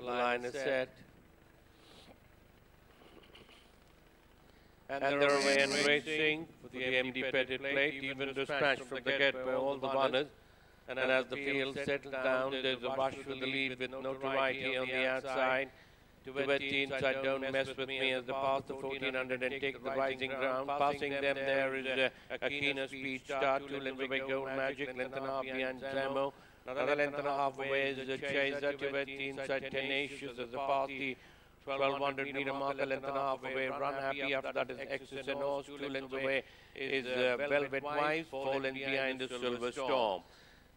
The line is set. And they're away and racing for the MD Petit plate, even to smash from the get by all the runners. And as the field settles down, there's a rush for the lead with notoriety on the outside. To the inside, don't mess with me as they pass the 1400 and take the rising ground. Passing them there is uh, Akina Speed Star, two lengths away, Gold Magic, length and a half behind Zamo. Another length and a half away is the chaser the inside, Tenacious as the party. 1200 meter marker, length and a half away. Run happy after that is Exodus and Horse. Two lengths away is uh, Velvet Wife. Four lengths behind is Silver Storm.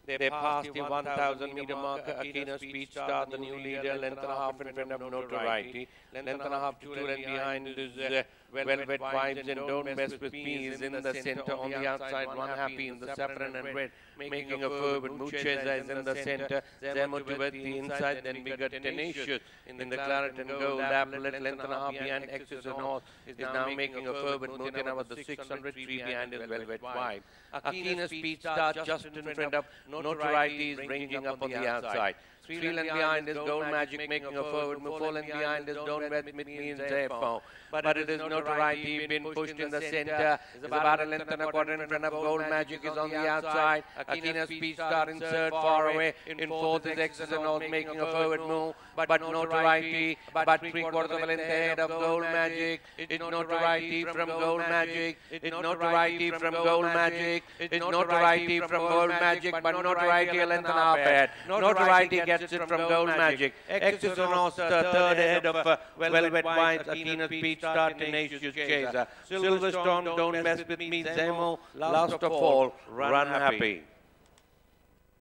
They passed the 1,000 meter marker. Akina Speed Star, the new leader, length and a half in front of Notoriety. Length and a half, two lengths behind is uh, Velvet Vibes and Don't Mess With Me is in the center on the outside. One happy in the saffron and red, making a forward. Mucheza is in the center. Zemo to the inside. Then we got Tenacious in the claret and gold. Applet, length and a half behind Exodus and North is now making a. Mutina with the 600, three behind is Velvet Vibe. Akina Speed Star just in front of Notoriety is ranging up on the outside. Three lengths behind is Gold Magic making a forward move. Four lengths behind is Don't Bet With Me and Zepho. But it is Notoriety been pushed in the center. Is about a length and a quarter in front of Gold Magic is on the outside. Akina Speed Star in third far away. In fourth is Exodus and all making a forward move. But Notoriety but three quarters of a length ahead of Gold Magic. It's Notoriety from Gold Magic. It's Notoriety from Gold Magic. It's Notoriety from Gold Magic. But Notoriety a length and a half ahead. Notoriety gets it from Gold Magic. Exodus and all third ahead of uh, Velvet White. Akina Speed Star Tenacious Chaser. Silver Storm, Don't Mess With Me. Zemo, last of all, Run Happy.